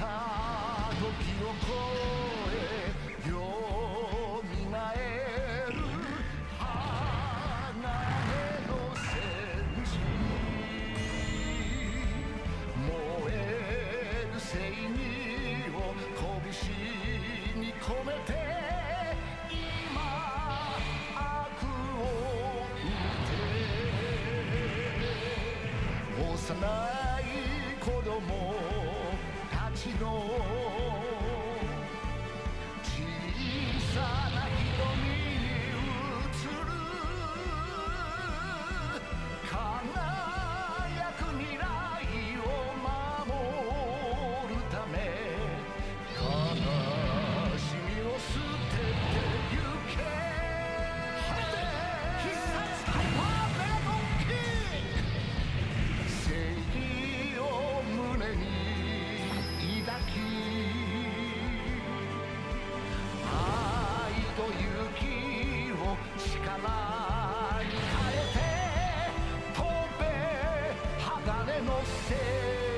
時を超えよみがえる花の戦士燃える正義を拳に込めて今悪を打て幼い子供 continuó. かられて飛べ鋼のせい。